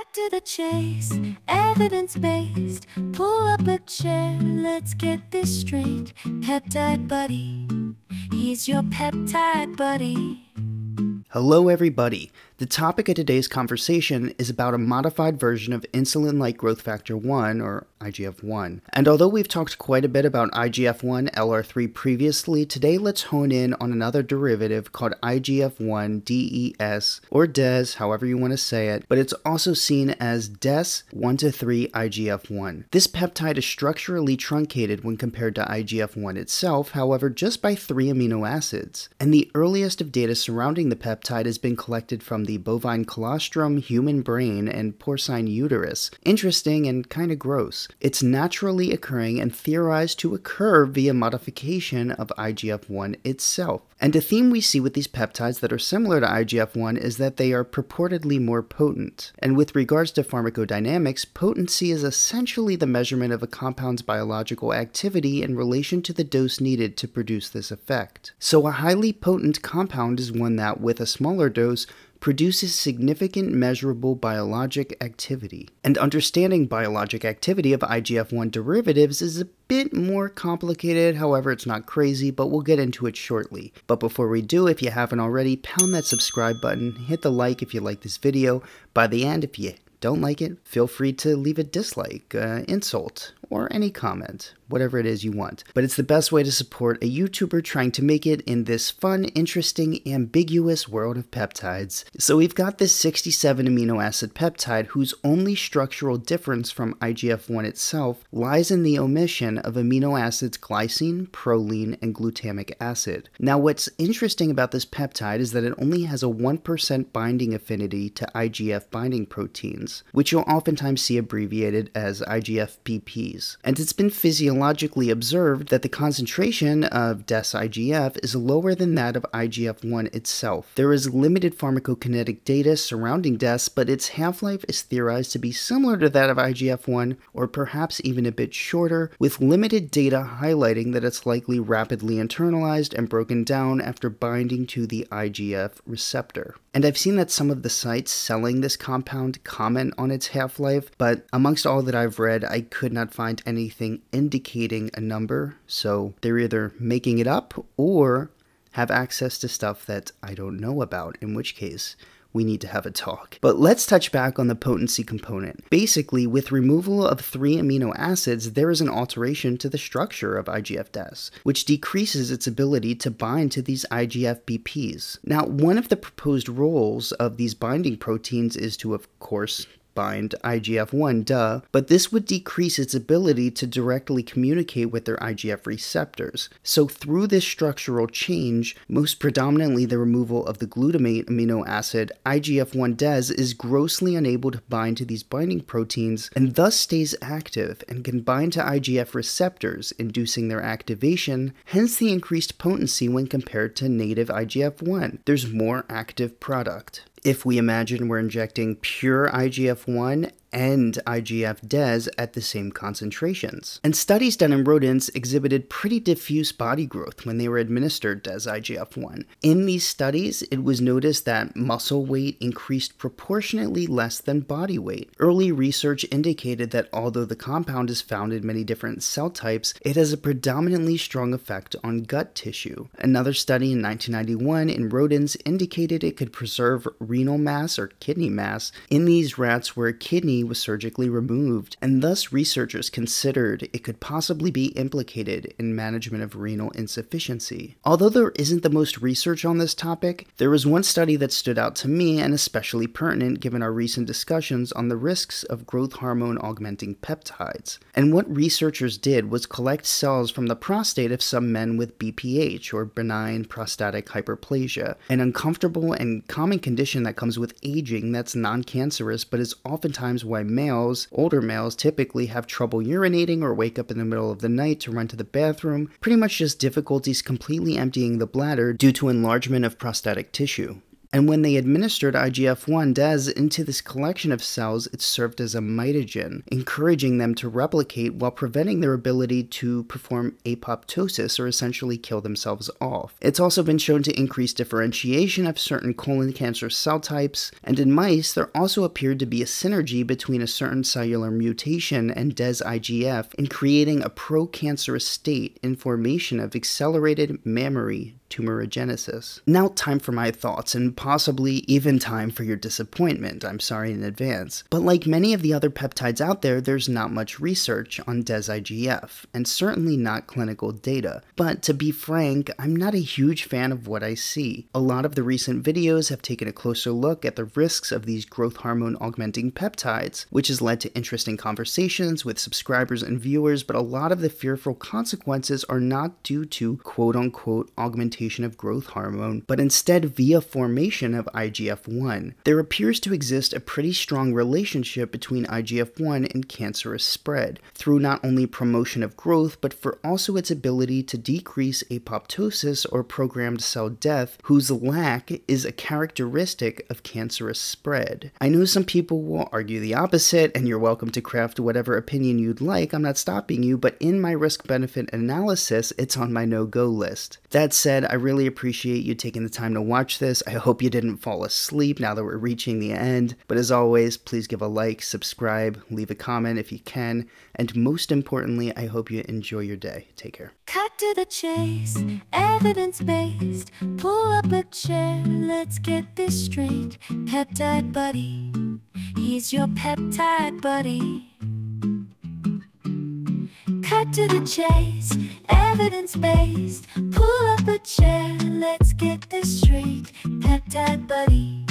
Cut to the chase, evidence based. Pull up a chair, let's get this straight. Peptide buddy, he's your peptide buddy. Hello, everybody. The topic of today's conversation is about a modified version of insulin like growth factor 1, or IGF 1. And although we've talked quite a bit about IGF 1 LR3 previously, today let's hone in on another derivative called IGF 1 DES, or DES, however you want to say it, but it's also seen as DES 1 to 3 IGF 1. This peptide is structurally truncated when compared to IGF 1 itself, however, just by three amino acids. And the earliest of data surrounding the peptide has been collected from the bovine colostrum, human brain, and porcine uterus. Interesting and kind of gross. It's naturally occurring and theorized to occur via modification of IGF 1 itself. And a theme we see with these peptides that are similar to IGF 1 is that they are purportedly more potent. And with regards to pharmacodynamics, potency is essentially the measurement of a compound's biological activity in relation to the dose needed to produce this effect. So, a highly potent compound is one that, with a smaller dose, produces significant measurable biologic activity. And understanding biologic activity of IGF 1 derivatives is a bit more complicated, however, it's not crazy, but we'll get into it shortly. But before we do, if you haven't already, pound that subscribe button, hit the like if you like this video. By the end, if you don't like it, feel free to leave a dislike, uh, insult, or any comment whatever it is you want. But it's the best way to support a YouTuber trying to make it in this fun, interesting, ambiguous world of peptides. So we've got this 67 amino acid peptide whose only structural difference from IGF-1 itself lies in the omission of amino acids glycine, proline, and glutamic acid. Now what's interesting about this peptide is that it only has a 1% binding affinity to IGF binding proteins, which you'll oftentimes see abbreviated as IGF-PPs. And it's been physiologically logically observed that the concentration of DES-IGF is lower than that of IGF-1 itself. There is limited pharmacokinetic data surrounding DES, but its half-life is theorized to be similar to that of IGF-1, or perhaps even a bit shorter, with limited data highlighting that it's likely rapidly internalized and broken down after binding to the IGF receptor. And I've seen that some of the sites selling this compound comment on its half-life, but amongst all that I've read, I could not find anything indicating indicating a number, so they're either making it up or have access to stuff that I don't know about, in which case we need to have a talk. But let's touch back on the potency component. Basically, with removal of three amino acids, there is an alteration to the structure of IGF-DES, which decreases its ability to bind to these IGF-BPs. Now, one of the proposed roles of these binding proteins is to, of course, bind IGF 1, duh, but this would decrease its ability to directly communicate with their IGF receptors. So, through this structural change, most predominantly the removal of the glutamate amino acid, IGF 1 DES is grossly unable to bind to these binding proteins and thus stays active and can bind to IGF receptors, inducing their activation, hence the increased potency when compared to native IGF 1. There's more active product if we imagine we're injecting pure IGF 1 and IGF DES at the same concentrations. And studies done in rodents exhibited pretty diffuse body growth when they were administered DES IGF 1. In these studies, it was noticed that muscle weight increased proportionately less than body weight. Early research indicated that although the compound is found in many different cell types, it has a predominantly strong effect on gut tissue. Another study in 1991 in rodents indicated it could preserve renal mass or kidney mass in these rats where kidney was surgically removed, and thus researchers considered it could possibly be implicated in management of renal insufficiency. Although there isn't the most research on this topic, there was one study that stood out to me and especially pertinent given our recent discussions on the risks of growth hormone augmenting peptides. And what researchers did was collect cells from the prostate of some men with BPH, or benign prostatic hyperplasia, an uncomfortable and common condition that comes with aging that's non cancerous but is oftentimes why males, older males, typically have trouble urinating or wake up in the middle of the night to run to the bathroom, pretty much just difficulties completely emptying the bladder due to enlargement of prostatic tissue. And when they administered IGF 1 DES into this collection of cells, it served as a mitogen, encouraging them to replicate while preventing their ability to perform apoptosis or essentially kill themselves off. It's also been shown to increase differentiation of certain colon cancer cell types, and in mice, there also appeared to be a synergy between a certain cellular mutation and DES IGF in creating a pro-cancerous state in formation of accelerated mammary tumorigenesis. Now, time for my thoughts, and possibly even time for your disappointment. I'm sorry in advance. But like many of the other peptides out there, there's not much research on DES-IGF, and certainly not clinical data. But to be frank, I'm not a huge fan of what I see. A lot of the recent videos have taken a closer look at the risks of these growth hormone augmenting peptides, which has led to interesting conversations with subscribers and viewers, but a lot of the fearful consequences are not due to quote unquote augmentation of growth hormone, but instead via formation of IGF 1. There appears to exist a pretty strong relationship between IGF 1 and cancerous spread, through not only promotion of growth, but for also its ability to decrease apoptosis or programmed cell death, whose lack is a characteristic of cancerous spread. I know some people will argue the opposite, and you're welcome to craft whatever opinion you'd like, I'm not stopping you, but in my risk benefit analysis, it's on my no go list. That said, I really appreciate you taking the time to watch this. I hope you didn't fall asleep now that we're reaching the end. But as always, please give a like, subscribe, leave a comment if you can, and most importantly, I hope you enjoy your day. Take care. Cut to the chase, evidence based. Pull up a chair, let's get this straight. Peptide buddy, he's your peptide buddy. Cut to the chase, evidence based. Pull up a chair, let's get this straight. Peptide buddy.